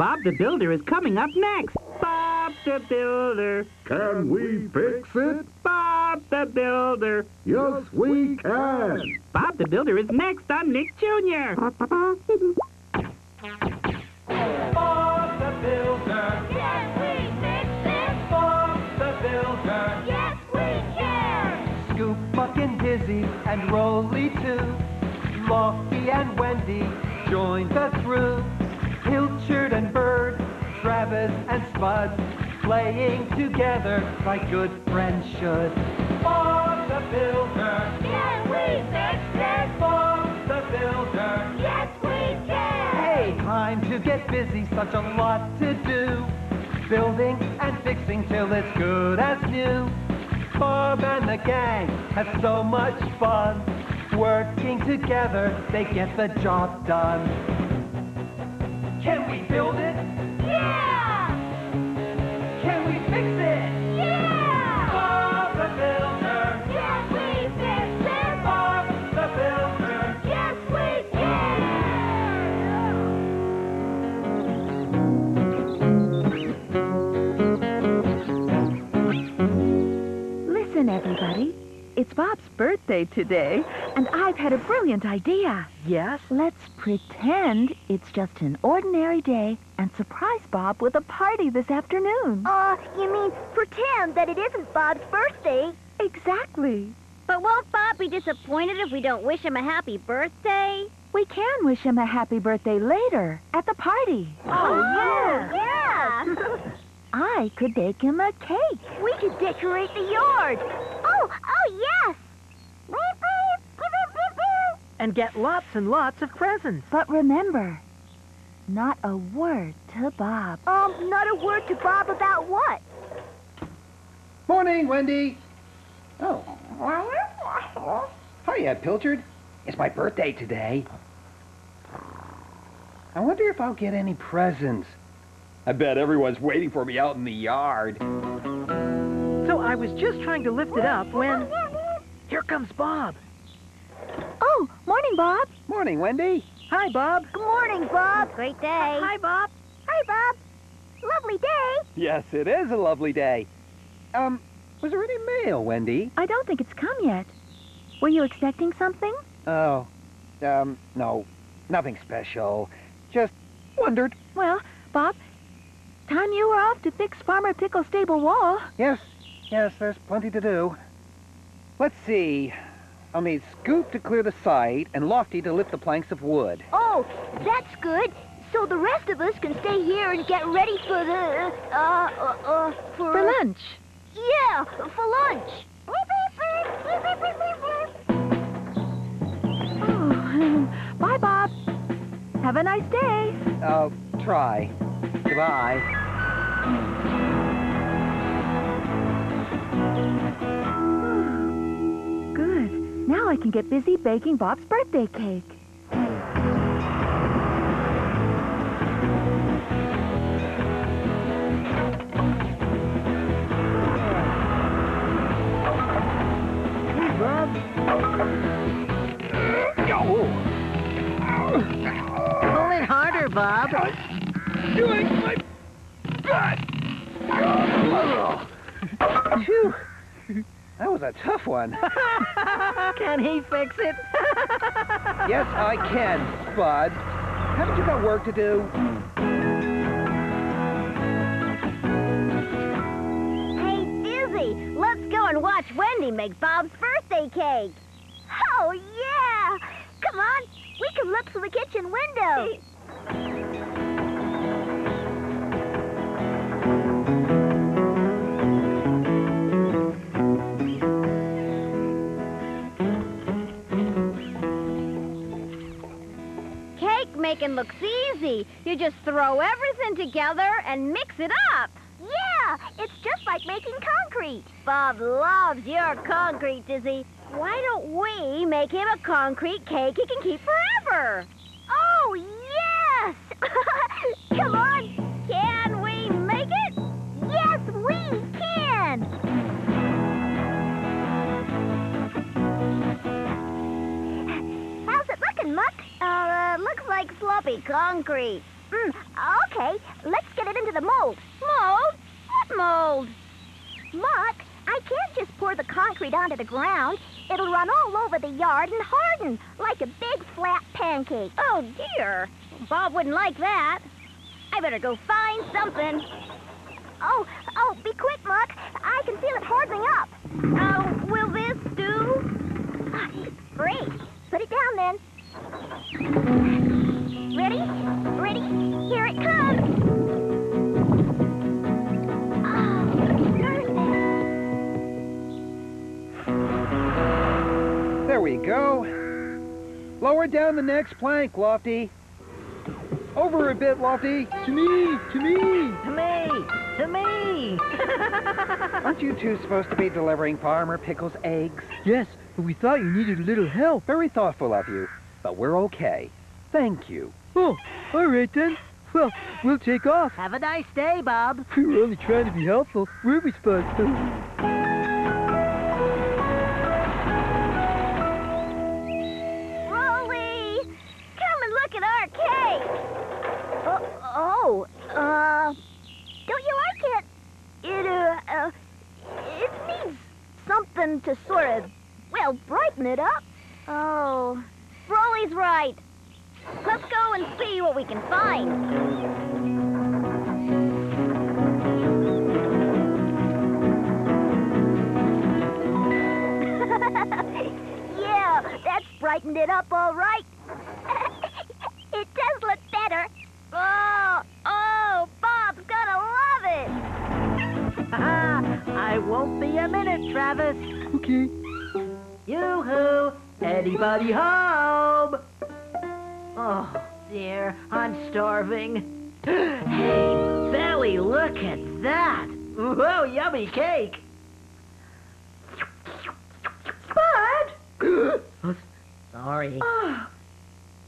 Bob the Builder is coming up next. Bob the Builder. Can we fix it? Bob the Builder. Yes, we can. Bob the Builder is next on Nick Jr. Bob the Builder. Can we fix it? Bob the Builder. Yes, we can. Scoop, Muck, and Dizzy, and Rolly too. Lofty and Wendy joined the crew. Pilchard and Bird, Travis and Spud, playing together like good friends should. Bob the Builder. Can we fix it? Bob the Builder. Yes, we can. Hey, time to get busy, such a lot to do. Building and fixing till it's good as new. Bob and the gang have so much fun. Working together, they get the job done. Can we build it? Yeah! Can we fix it? Yeah! Bob the Builder. Can we fix it? Bob the Builder. Yes, we can. Listen, everybody. It's Bob's birthday today, and I've had a brilliant idea. Yes? Let's pretend it's just an ordinary day and surprise Bob with a party this afternoon. Uh, you mean pretend that it isn't Bob's birthday? Exactly. But won't Bob be disappointed if we don't wish him a happy birthday? We can wish him a happy birthday later at the party. Oh, yeah. yeah. I could bake him a cake. we could decorate the yard. Oh, oh, yes. And get lots and lots of presents. But remember, not a word to Bob. Um, not a word to Bob about what? Morning, Wendy. Oh. Hiya, Pilchard. It's my birthday today. I wonder if I'll get any presents. I bet everyone's waiting for me out in the yard. So I was just trying to lift it up when... Here comes Bob. Oh, morning, Bob. Morning, Wendy. Hi, Bob. Good morning, Bob. Great day. Hi, Bob. Hi, Bob. Lovely day. Yes, it is a lovely day. Um, was there any mail, Wendy? I don't think it's come yet. Were you expecting something? Oh, um, no, nothing special. Just wondered. Well, Bob, time you were off to fix Farmer Pickle's stable wall. Yes, yes, there's plenty to do. Let's see. I'll need Scoop to clear the site and Lofty to lift the planks of wood. Oh, that's good. So the rest of us can stay here and get ready for the, uh, uh, uh for... For lunch. Yeah, for lunch. Oh, bye, Bob. Have a nice day. I'll try. Goodbye. Good. Now I can get busy baking Bob's birthday cake. Hey, Bob. Pull it harder, Bob. Doing my best. Phew. That was a tough one. Can he fix it? yes, I can, Spud. Haven't you got work to do? Hey, Dizzy, let's go and watch Wendy make Bob's birthday cake. Oh, yeah. Come on, we can look through the kitchen window. making looks easy. You just throw everything together and mix it up. Yeah, it's just like making concrete. Bob loves your concrete, Dizzy. Why don't we make him a concrete cake he can keep forever? Oh, yes! Come on, It? Uh, sloppy concrete. Mm, okay, into the mold. Mold? What mold? Look, I can't just pour the concrete onto the ground. It'll run all over the yard and harden like a big flat pancake. Oh, dear. Bob wouldn't like that. I better go find something. Oh, oh, be quick, Muck. I can feel it hardening up. Oh, will this do? Ah, Great. Put it down then. Ready? Ready? Here it comes. Ah, perfect. There we go. Lower down the next plank, Lofty. Over a bit, Lofty. To me, to me. To me! To me! Aren't you two supposed to be delivering Farmer Pickle's eggs? yes, but we thought you needed a little help. Very thoughtful of you, but we're okay. Thank you. Oh, all right then. Well, we'll take off. Have a nice day, Bob. We were only trying to be helpful. We're responsible. Rolly! Come and look at our cake! Oh, oh, uh, don't you like it? It, uh, uh, it needs something to sort of, well, brighten it up. Oh, Rolly's right. Let's go and see what we can find. yeah, that's brightened it up all right. it does look better. Oh, oh, Bob's gonna love it! I won't be a minute, Travis. Okay. Yoo-hoo! Anybody home? Oh, dear, I'm starving. hey, Belly, look at that! Whoa, yummy cake! Bud! Oh, sorry. Oh,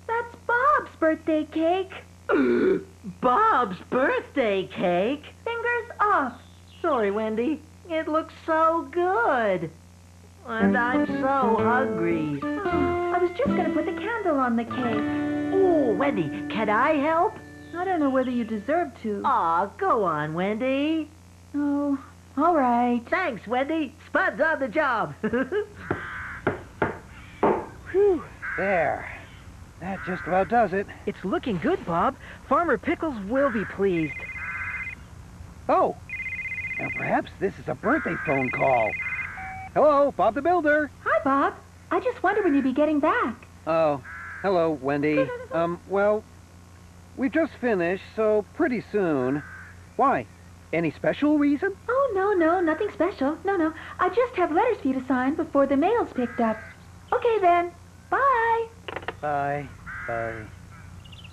that's Bob's birthday cake. Bob's birthday cake? Fingers off. Sorry, Wendy. It looks so good. And I'm so hungry. Oh, I was just gonna put the candle on the cake. Ooh, Wendy, can I help? I don't know whether you deserve to. Aw, go on, Wendy. Oh, all right. Thanks, Wendy. Spud's on the job. Whew. There. That just about does it. It's looking good, Bob. Farmer Pickles will be pleased. Oh, now perhaps this is a birthday phone call. Hello, Bob the Builder. Hi, Bob. I just wonder when you'll be getting back. Oh, hello, Wendy. Um, well, we've just finished, so pretty soon. Why? Any special reason? Oh, no, no, nothing special. No, no. I just have letters for you to sign before the mail's picked up. Okay, then. Bye. Bye. Bye.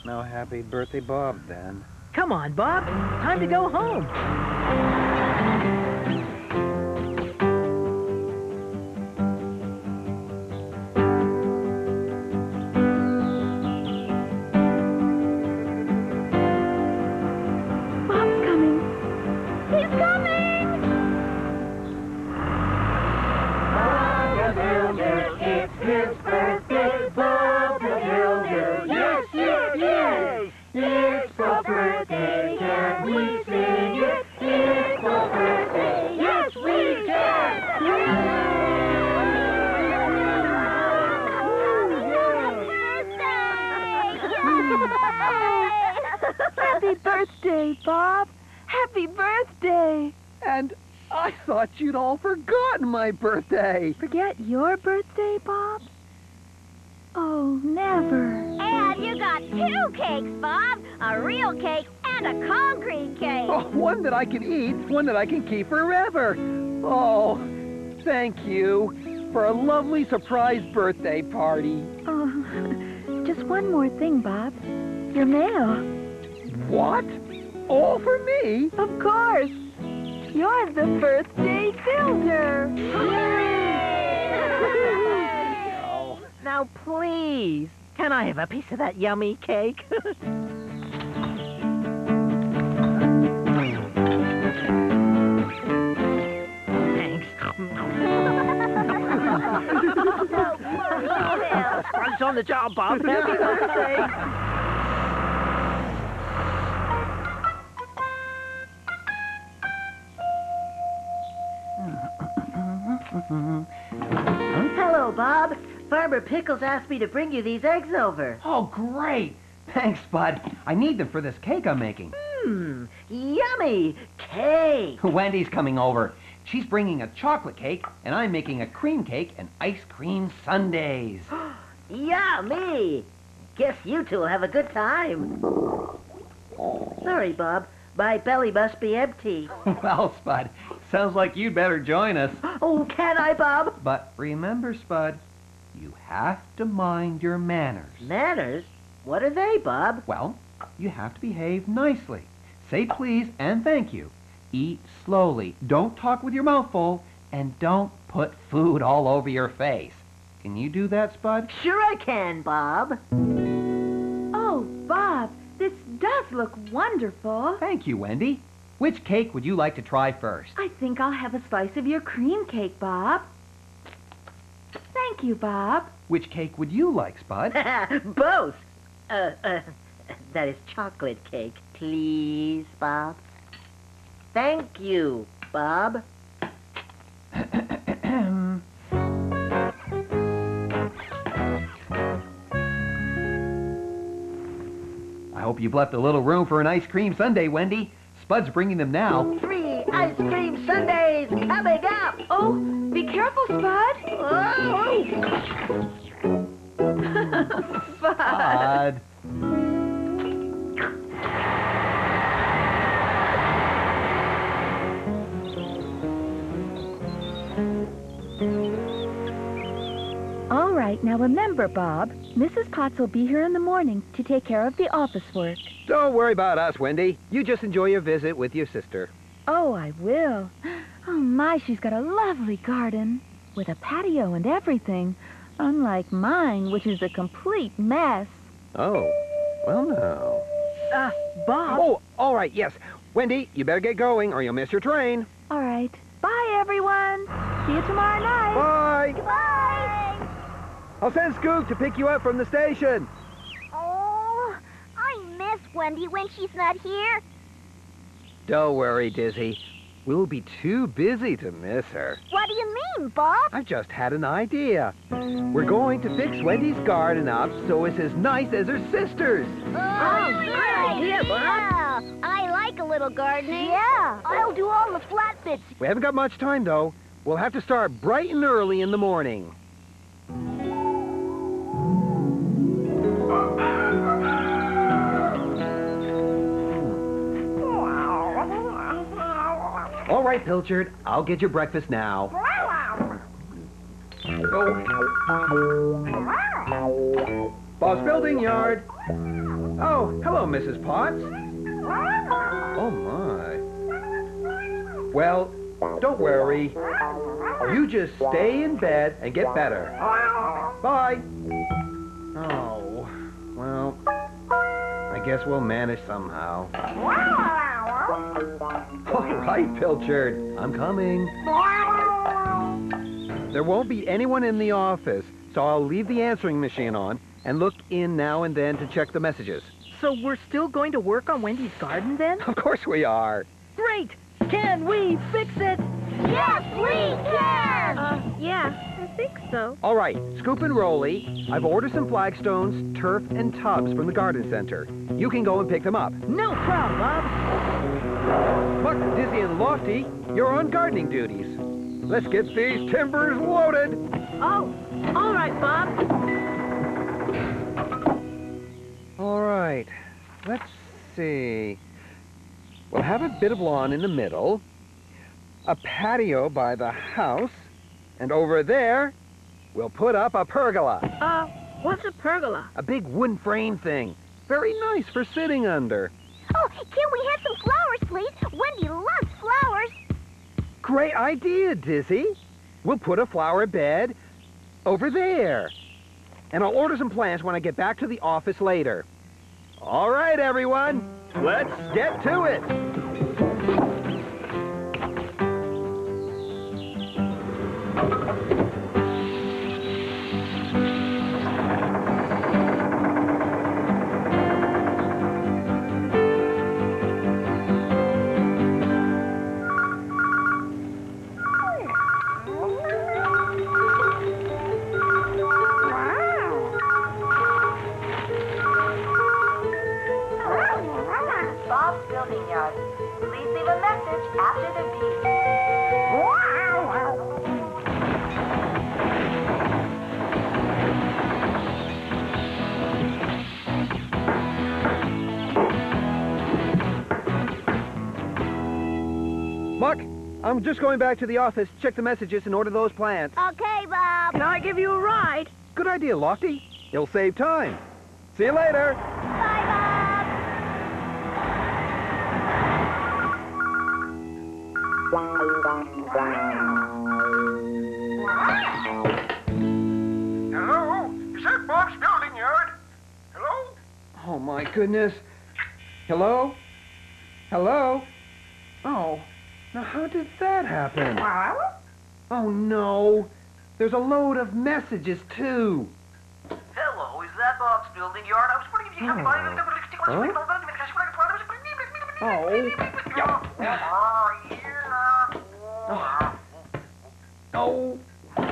Now, happy birthday, Bob, then. Come on, Bob. Time to go home. Your birthday, Bob? Oh, never. And you got two cakes, Bob. A real cake and a concrete cake. Oh, one that I can eat, one that I can keep forever. Oh, thank you for a lovely surprise birthday party. Oh, just one more thing, Bob. Your mail. What? All for me? Of course. You're the birthday builder. Oh, now, please, can I have a piece of that yummy cake? Thanks on the job, Bob. Hello, Bob. Farmer Pickles asked me to bring you these eggs over. Oh, great. Thanks, Bud. I need them for this cake I'm making. Mmm, yummy cake. Wendy's coming over. She's bringing a chocolate cake, and I'm making a cream cake and ice cream sundaes. Yummy. Guess you two will have a good time. Sorry, Bob. My belly must be empty. well, Spud, sounds like you'd better join us. Oh, can I, Bob? But remember, Spud, you have to mind your manners. Manners? What are they, Bob? Well, you have to behave nicely. Say please and thank you. Eat slowly. Don't talk with your mouth full. And don't put food all over your face. Can you do that, Spud? Sure I can, Bob. Oh, Bob, this does look wonderful. Thank you, Wendy. Which cake would you like to try first? I think I'll have a slice of your cream cake, Bob. Thank you, Bob. Which cake would you like, Spud? Both. Uh, uh, that is chocolate cake. Please, Bob. Thank you, Bob. I hope you've left a little room for an ice cream sundae, Wendy. Spud's bringing them now. Three ice cream sundaes coming up. Oh, be careful, Spud. Spud. Spud. All right, now remember, Bob, Mrs. Potts will be here in the morning to take care of the office work. Don't worry about us, Wendy. You just enjoy your visit with your sister. Oh, I will. Oh, my, she's got a lovely garden with a patio and everything, unlike mine, which is a complete mess. Oh, well, now. Uh, Bob. Oh, all right, yes. Wendy, you better get going or you'll miss your train. All right. Bye, everyone. See you tomorrow night. Bye. Goodbye. I'll send Scoop to pick you up from the station. Oh, I miss Wendy when she's not here. Don't worry, Dizzy. We'll be too busy to miss her. What do you mean, Bob? I've just had an idea. We're going to fix Wendy's garden up so it's as nice as her sister's. Oh, oh good idea, Bob. I like a little gardening. Yeah, I'll do all the flat bits. We haven't got much time, though. We'll have to start bright and early in the morning. Right, Pilchard. I'll get your breakfast now. Bob's Building Yard. Oh, hello, Mrs. Potts. Oh, my. Well, don't worry. You just stay in bed and get better. Bye. Oh, well, I guess we'll manage somehow. All right, Pilchard. I'm coming. There won't be anyone in the office, so I'll leave the answering machine on and look in now and then to check the messages. So we're still going to work on Wendy's garden then? Of course we are. Great! Can we fix it? Yes, we can! Uh, yeah, I think so. All right, Scoop and Rolly, I've ordered some flagstones, turf, and tubs from the garden center. You can go and pick them up. No problem, Bob. Muck, Dizzy, and Lofty, you're on gardening duties. Let's get these timbers loaded. Oh, all right, Bob. All right, let's see. We'll have a bit of lawn in the middle, a patio by the house, and over there, we'll put up a pergola, Uh, what's a pergola? a big wooden frame thing. Very nice for sitting under. Can we have some flowers, please? Wendy loves flowers. Great idea, Dizzy. We'll put a flower bed over there. And I'll order some plants when I get back to the office later. All right, everyone. Let's get to it. Just going back to the office, check the messages, and order those plants. Okay, Bob. Can I give you a ride? Good idea, Lofty. It'll save time. See you later. Bye, Bob. Hello? Is that Bob's building yard? Hello? Oh, my goodness. Hello? Hello? Oh, now how did that happen? Oh, no. There's a load of messages, too. Hello, is that Bob's building yard? I was wondering if you could buy Oh. Oh, oh.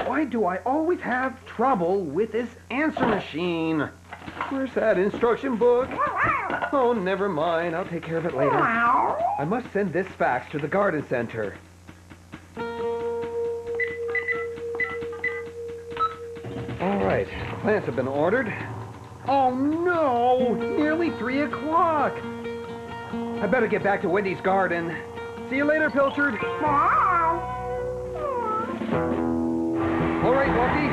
why do I always have trouble with this answer machine? Where's that instruction book? Oh, never mind. I'll take care of it later. I must send this fax to the garden center. All right, plants have been ordered. Oh no! Nearly three o'clock. I better get back to Wendy's garden. See you later, Pilchard. All right, Lucky.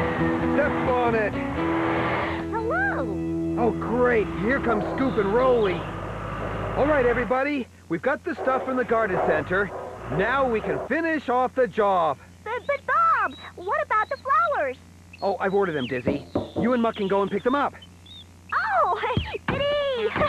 Step on it. Oh, great. Here comes Scoop and Rolly. All right, everybody. We've got the stuff from the garden center. Now we can finish off the job. But, but Bob, what about the flowers? Oh, I've ordered them, Dizzy. You and Muck can go and pick them up. Oh, Diddy!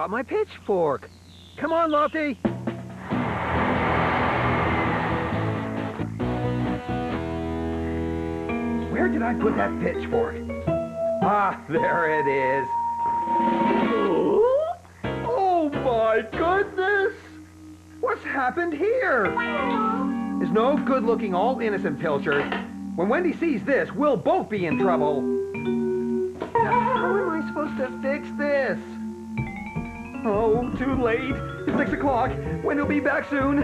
forgot my pitchfork. Come on, Lofty. Where did I put that pitchfork? Ah, there it is. Oh my goodness! What's happened here? Is no good looking all innocent Pilchard. When Wendy sees this, we'll both be in trouble. Oh, too late. It's six o'clock. Wendy will be back soon.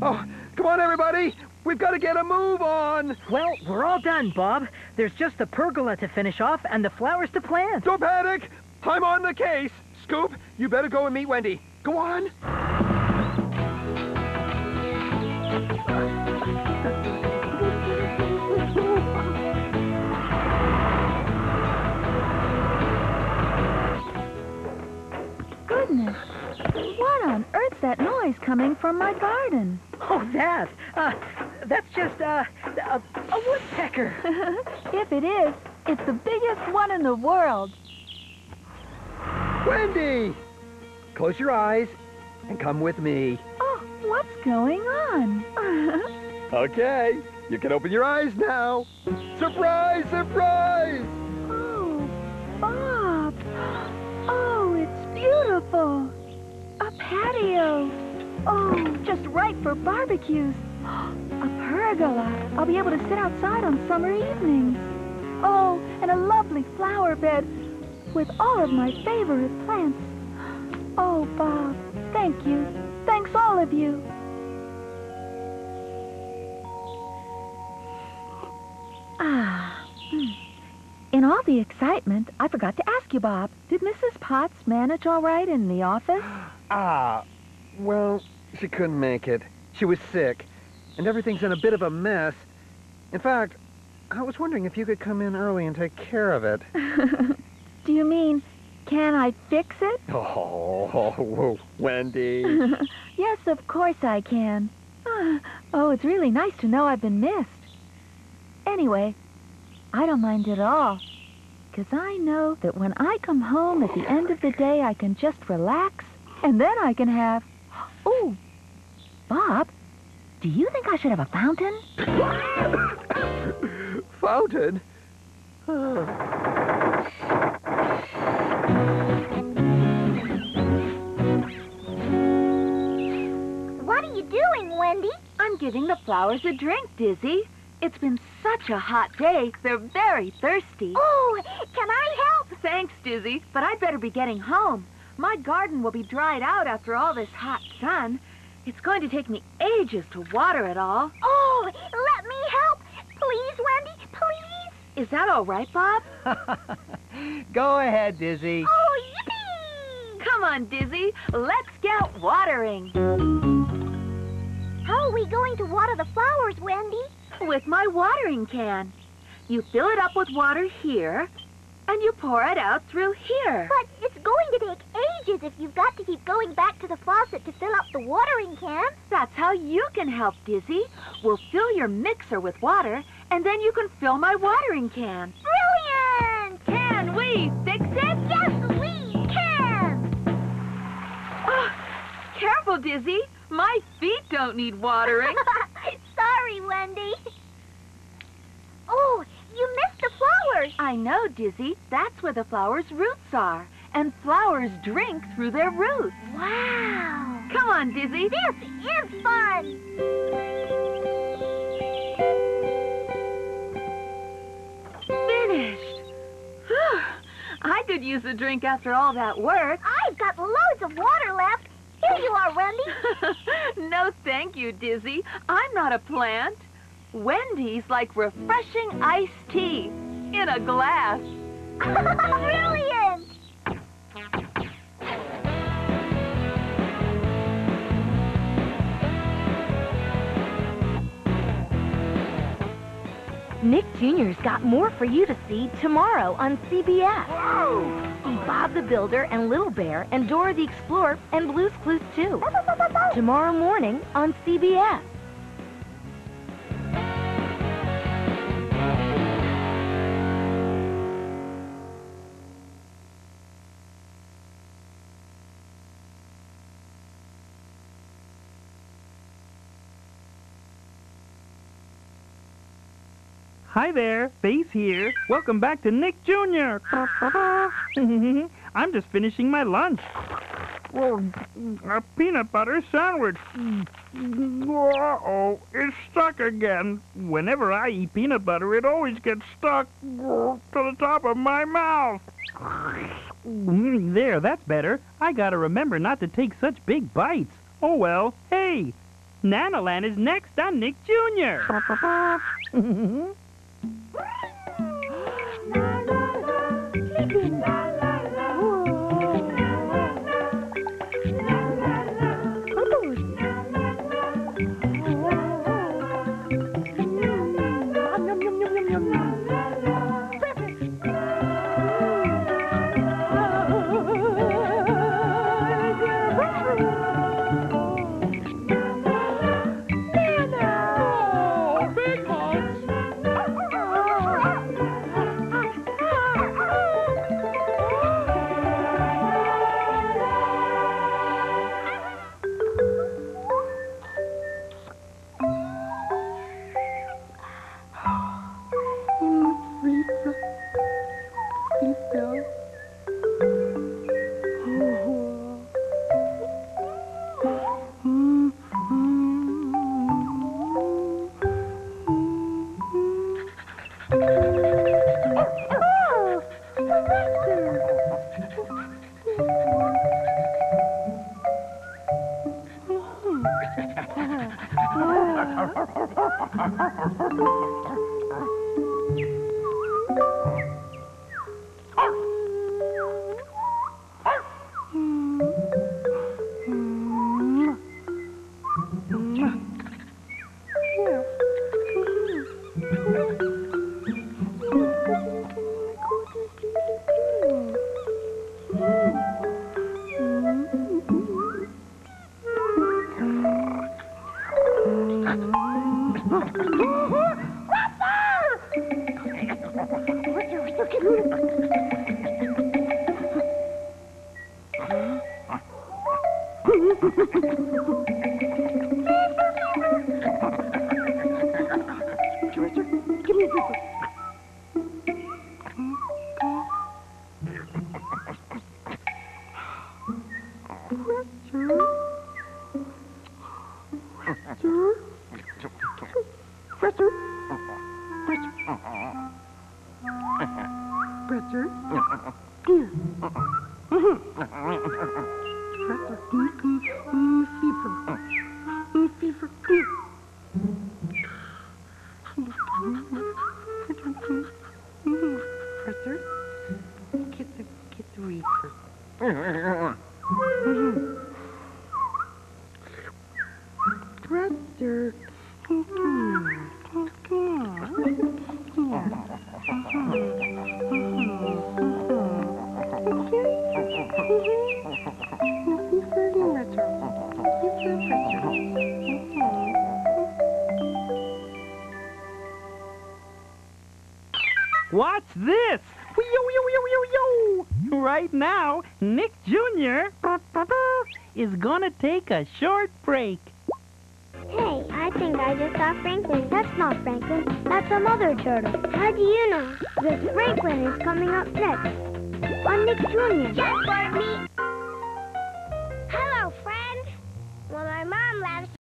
Oh, come on, everybody. We've got to get a move on. Well, we're all done, Bob. There's just the pergola to finish off and the flowers to plant. Don't panic. I'm on the case. Scoop, you better go and meet Wendy. Go on. Goodness. What on earth's that noise coming from my garden? Oh, that. Uh, that's just, uh, a, a woodpecker. if it is, it's the biggest one in the world. Wendy! Close your eyes and come with me. Oh, what's going on? Okay, you can open your eyes now. Surprise, surprise! Just right for barbecues. A pergola. I'll be able to sit outside on summer evenings. Oh, and a lovely flower bed with all of my favorite plants. Oh, Bob, thank you. Thanks, all of you. Ah. hmm. In all the excitement, I forgot to ask you, Bob. Did Mrs. Potts manage all right in the office? Ah, well, she couldn't make it. She was sick, and everything's in a bit of a mess. In fact, I was wondering if you could come in early and take care of it. Do you mean, can I fix it? Oh, Wendy. yes, of course I can. Oh, it's really nice to know I've been missed. Anyway, I don't mind at all. Because I know that when I come home at the end of the day, I can just relax, and then I can have... Oh, Bob, do you think I should have a fountain? fountain? what are you doing, Wendy? I'm giving the flowers a drink, Dizzy. It's been such a hot day. They're very thirsty. Oh, can I help? Thanks, Dizzy, but I'd better be getting home. My garden will be dried out after all this hot sun. It's going to take me ages to water it all. Oh, let me help. Please, Wendy, please. Is that all right, Bob? Go ahead, Dizzy. Oh, yippee! Come on, Dizzy. Let's get watering. How are we going to water the flowers, Wendy? With my watering can. You fill it up with water here, and you pour it out through here. But it's going to take ages if you've got to keep going back to the faucet to fill up the watering can. That's how you can help, Dizzy. We'll fill your mixer with water, and then you can fill my watering can. Brilliant! Can we fix it? Yes, we can! Oh, careful, Dizzy. My feet don't need watering. Sorry, Wendy. Oh, you missed the flowers. I know, Dizzy. That's where the flowers' roots are. And flowers drink through their roots. Wow. Come on, Dizzy. This is fun. Finished. Whew. I could use a drink after all that work. I've got loads of water left. Here you are, Wendy. no, thank you, Dizzy. I'm not a plant. Wendy's like refreshing iced tea in a glass. Brilliant! Nick Jr.'s got more for you to see tomorrow on CBS. Whoa! See Bob the Builder and Little Bear and Dora the Explorer and Blue's Clues too. Tomorrow morning on CBS. Hi there, Face here. Welcome back to Nick Jr. I'm just finishing my lunch. A peanut butter sandwich. Uh-oh, it's stuck again. Whenever I eat peanut butter, it always gets stuck to the top of my mouth. Mm, There, that's better. I gotta remember not to take such big bites. Oh well, hey, Nanoland is next on Nick Jr. Brrrr! Arthur. What's this? Yo, yo, yo, yo, yo! Right now, Nick Jr. is gonna take a short break. Hey, I think I just saw Franklin. That's not Franklin. That's some other turtle. How do you know? Because Franklin is coming up next. On Nick Jr. Just for me.